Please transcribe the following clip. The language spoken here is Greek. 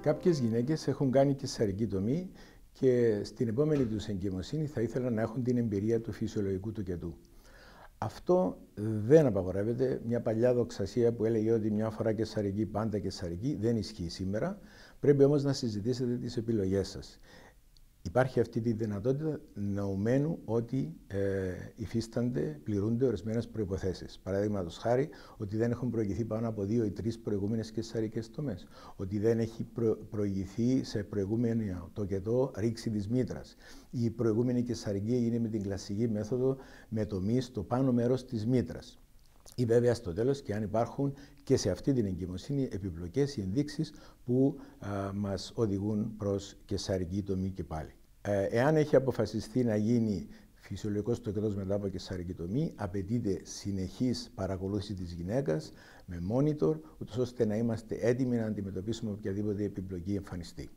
Κάποιες γυναίκες έχουν κάνει κεσαρική τομή και στην επόμενη τους εγκυμοσύνη θα ήθελαν να έχουν την εμπειρία του φυσιολογικού του κετού. Αυτό δεν απαγορεύεται. Μια παλιά δοξασία που έλεγε ότι μια φορά κεσαρική, πάντα κεσαρική, δεν ισχύει σήμερα. Πρέπει όμως να συζητήσετε τις επιλογές σας υπάρχει αυτή τη δυνατότητα νοουμένου ότι ε, υφίστανται, πληρούνται ορισμένες προποθέσει. Παραδείγματος χάρη, ότι δεν έχουν προηγηθεί πάνω από δύο ή τρεις προηγούμενες κεσαρικές τομές. Ότι δεν έχει προ, προηγηθεί σε προηγούμενο το κετό ρήξη της μήτρας. Η προηγούμενη κεσαρική έγινε με την κλασική μέθοδο με τομή στο πάνω μέρος της μήτρας. Ή βέβαια στο τέλος και αν υπάρχουν και σε αυτή την εγκυμοσύνη επιπλοκές ή ενδείξεις που α, μας οδηγούν προς κεσαρική τομή και πάλι. Ε, εάν έχει αποφασιστεί να γίνει φυσιολογικός τοκετός μετά από κεσαρική τομή, απαιτείται συνεχής παρακολούθηση της γυναίκας με monitor, ούτως ώστε να είμαστε έτοιμοι να αντιμετωπίσουμε οποιαδήποτε επιπλοκή εμφανιστεί.